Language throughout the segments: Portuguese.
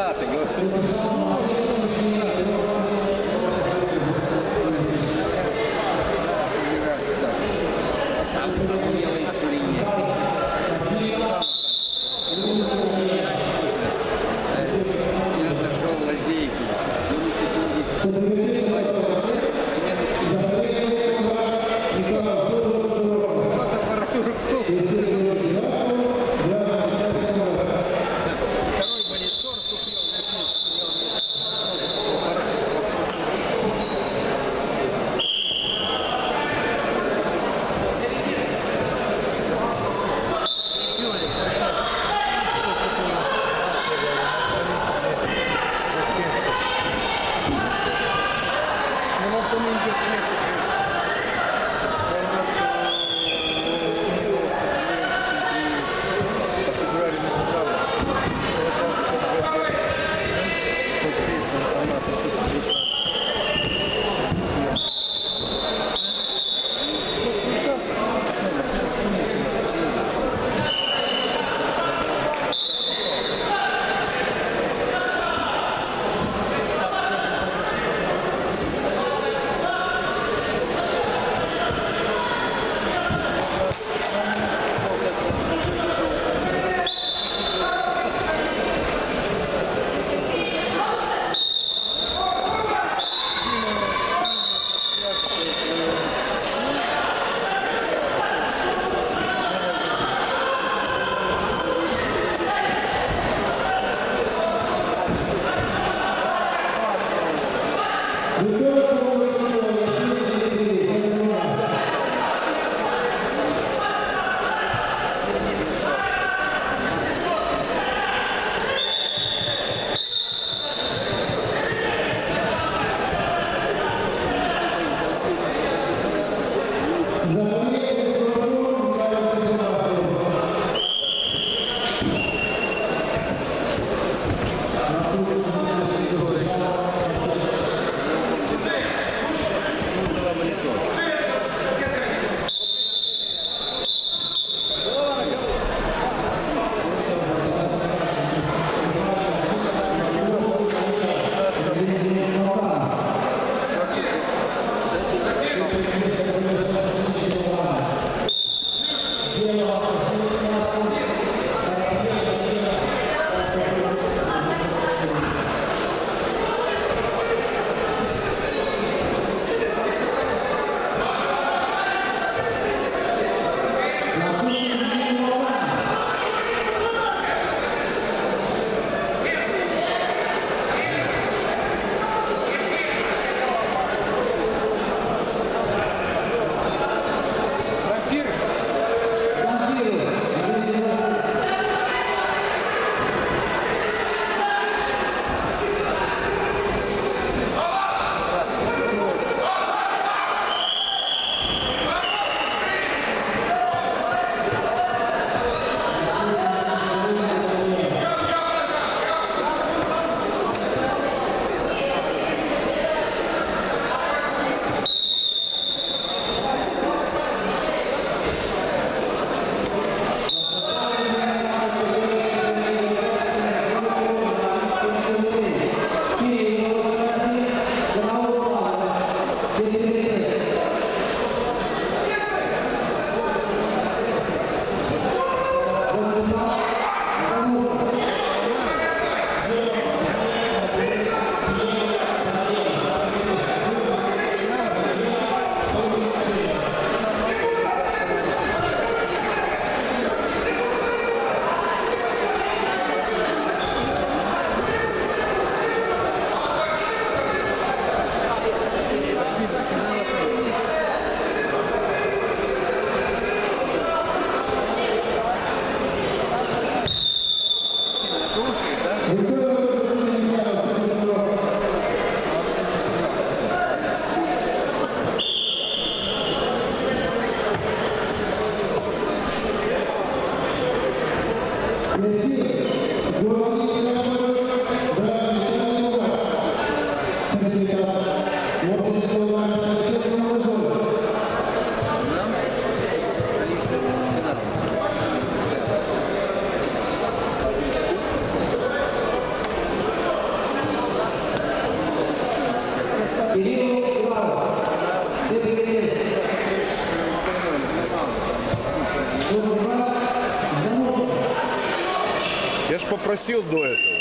lá, pegou. просил до этого.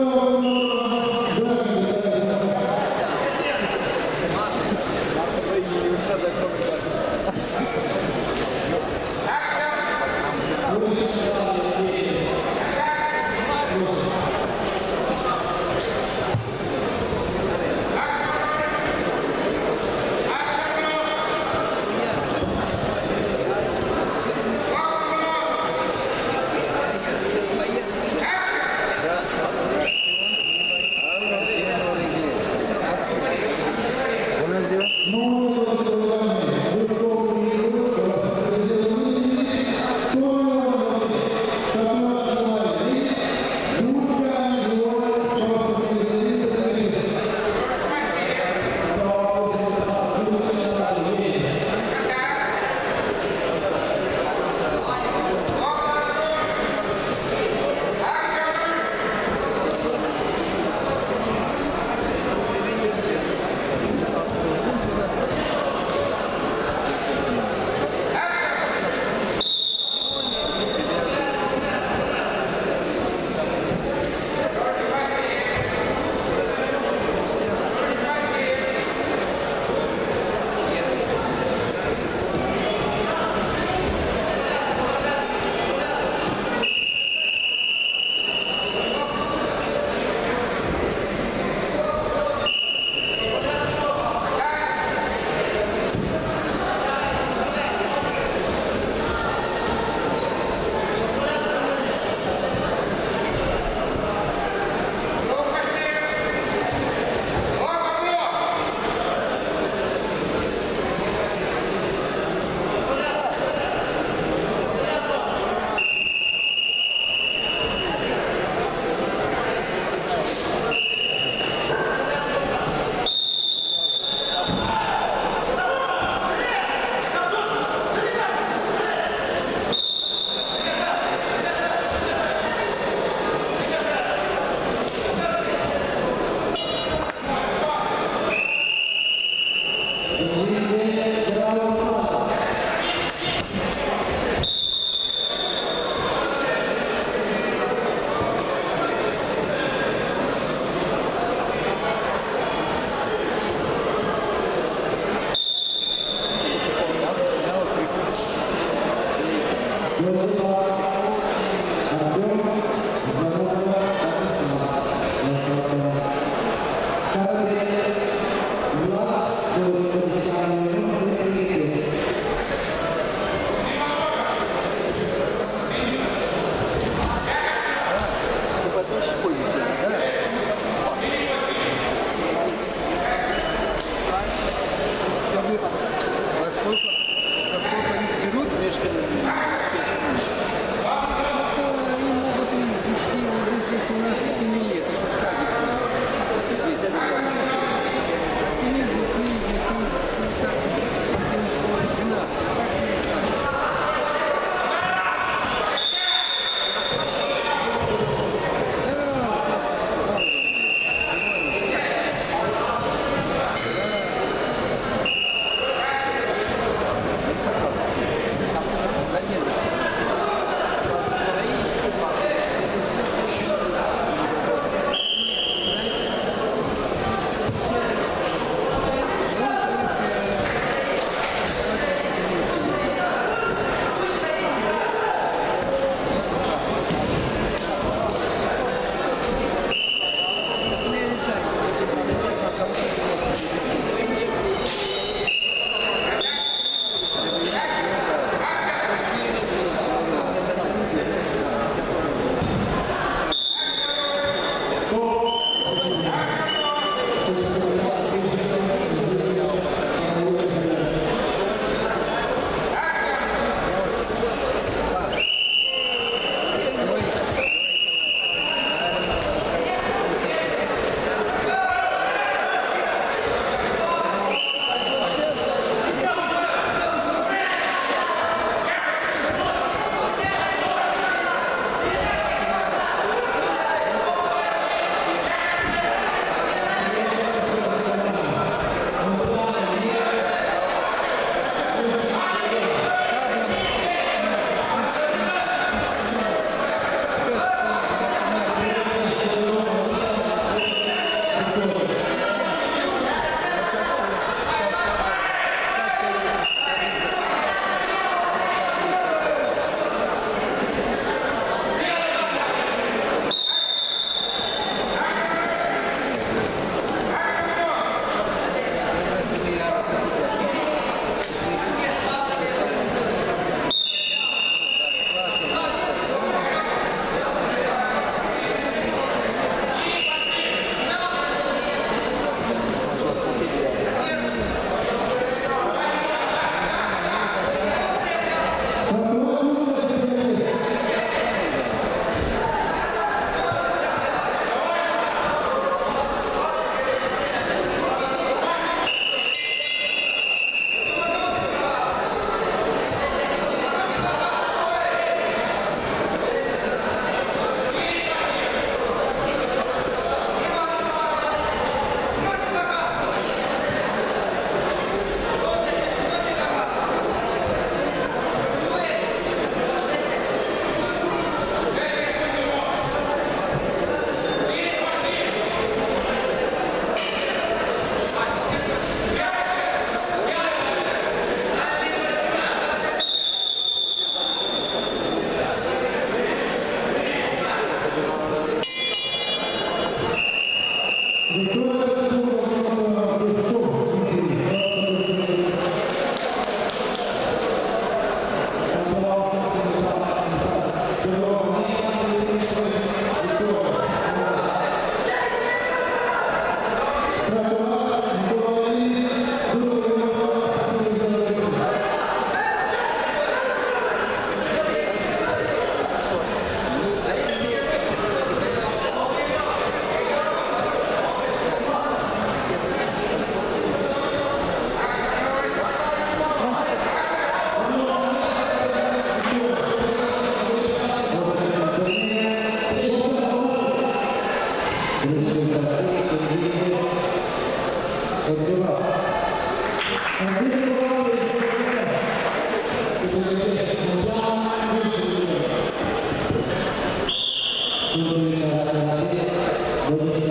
Oh.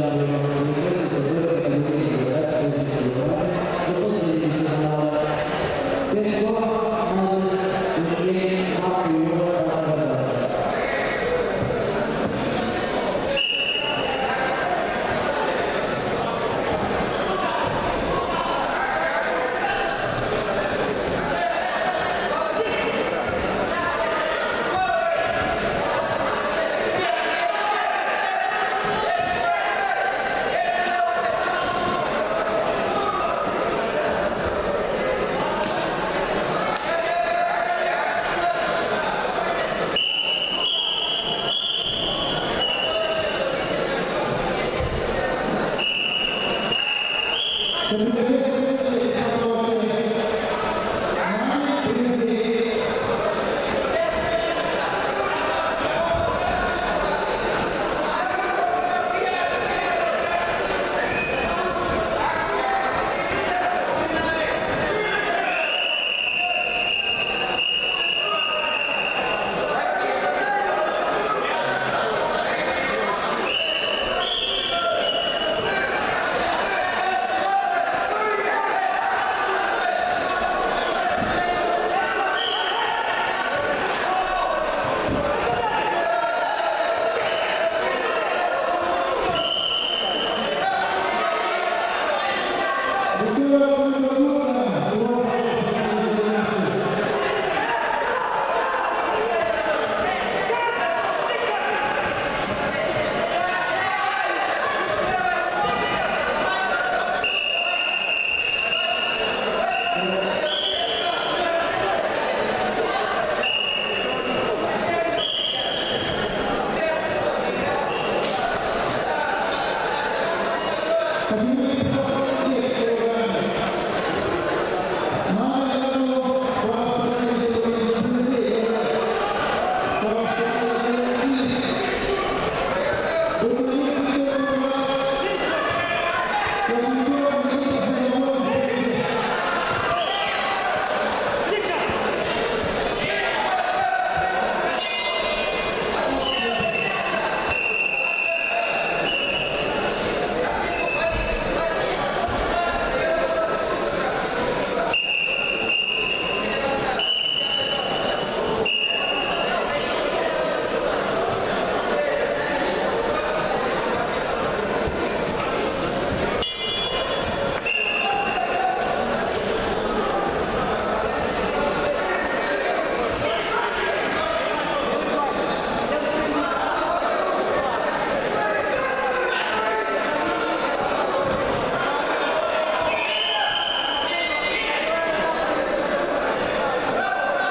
Bismillahirrahmanirrahim.